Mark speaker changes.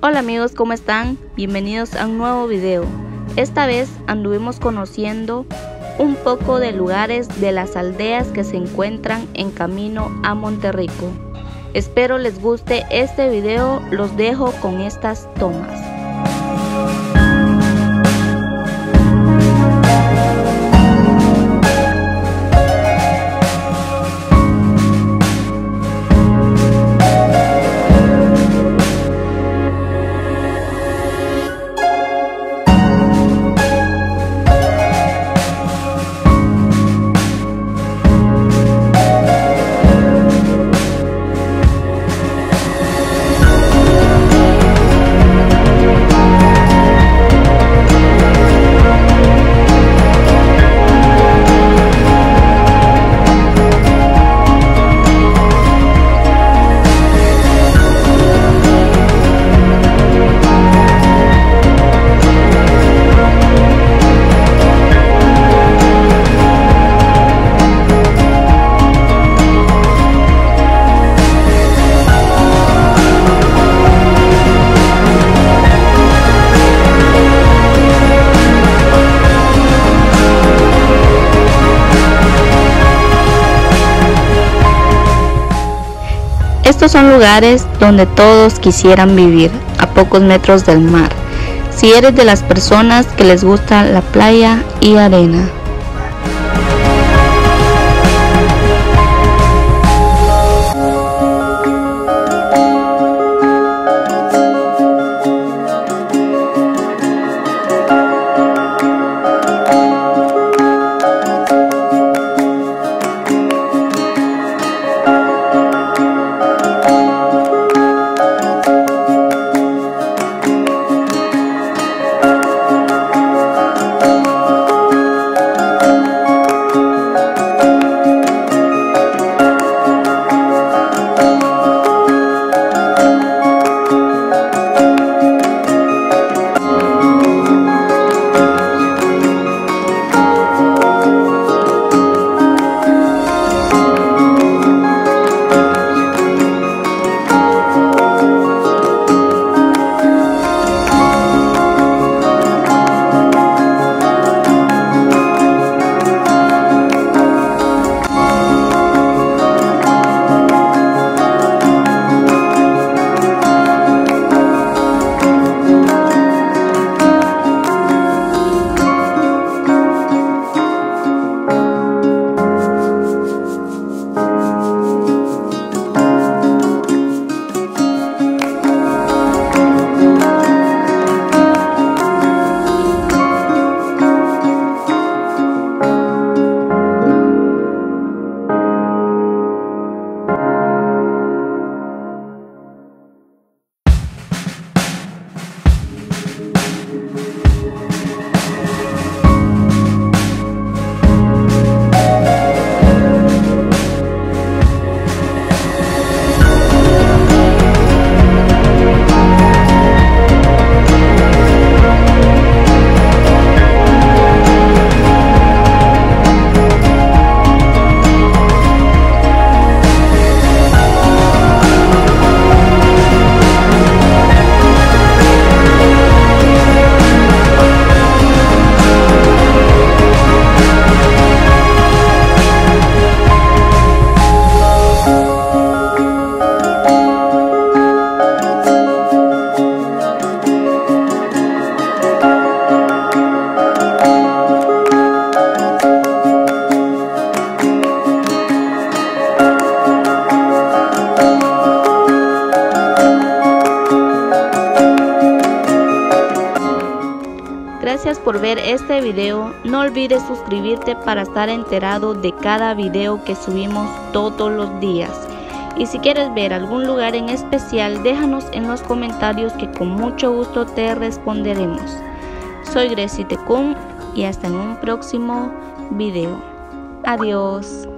Speaker 1: Hola amigos, ¿cómo están? Bienvenidos a un nuevo video. Esta vez anduvimos conociendo un poco de lugares de las aldeas que se encuentran en camino a Monterrico. Espero les guste este video, los dejo con estas tomas. Estos son lugares donde todos quisieran vivir, a pocos metros del mar, si eres de las personas que les gusta la playa y arena. Gracias por ver este video. No olvides suscribirte para estar enterado de cada video que subimos todos los días. Y si quieres ver algún lugar en especial, déjanos en los comentarios que con mucho gusto te responderemos. Soy Gracie Tecum y hasta en un próximo video. Adiós.